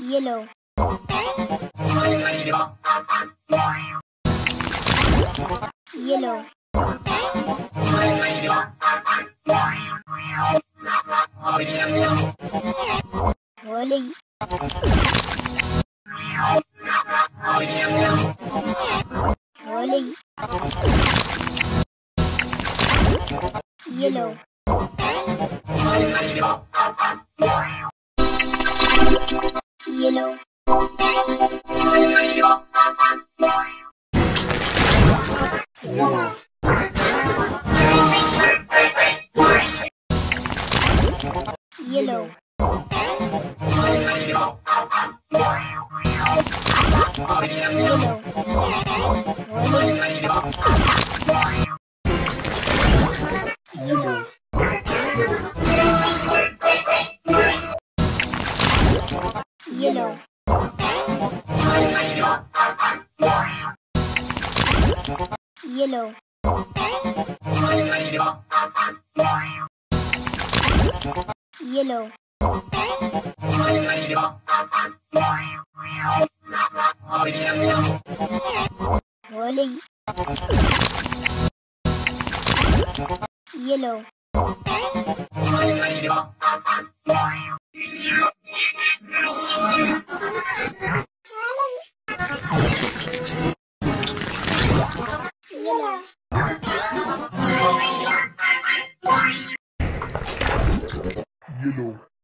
yellow yellow Rolling. Rolling. Yellow. Yellow. Yellow. Yellow. Yellow. Rolling. Yellow. don